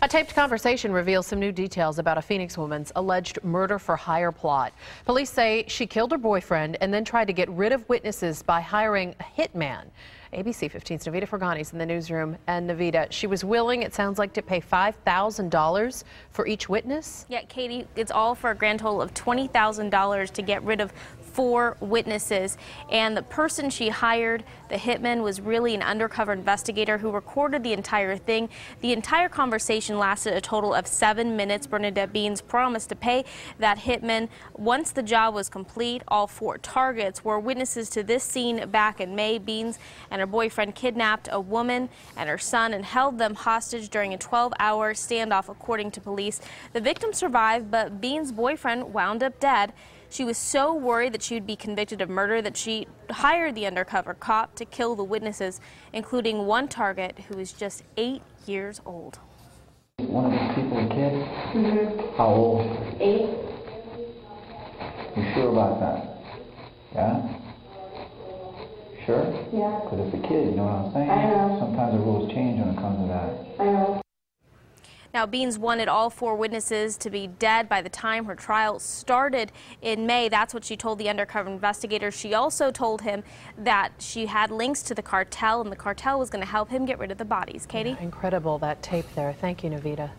A taped conversation reveals some new details about a Phoenix woman's alleged murder for hire plot. Police say she killed her boyfriend and then tried to get rid of witnesses by hiring a hitman. ABC 15's Navita Fergani's in the newsroom. And Navita, she was willing, it sounds like, to pay $5,000 for each witness? Yeah, Katie, it's all for a grand total of $20,000 to get rid of four witnesses. And the person she hired, the hitman, was really an undercover investigator who recorded the entire thing. The entire conversation lasted a total of seven minutes. Bernadette Beanes promised to pay that hitman once the job was complete. All four targets were witnesses to this scene back in May. Beanes and her boyfriend kidnapped a woman and her son and held them hostage during a 12-hour standoff, according to police. The victim survived, but Beanes' boyfriend wound up dead. She was so worried that she would be convicted of murder that she hired the undercover cop to kill the witnesses, including one target who was just eight years old. One of these people a kid? Mm-hmm. How old? Eight. You sure about that? Yeah? Sure? Yeah. Because it's a kid, you know what I'm saying? I know. Sometimes the rules change when it comes to that. I know. Now, Beanes wanted all four witnesses to be dead by the time her trial started in May. That's what she told the undercover investigator. She also told him that she had links to the cartel and the cartel was going to help him get rid of the bodies. Katie? Incredible, that tape there. Thank you, Navita.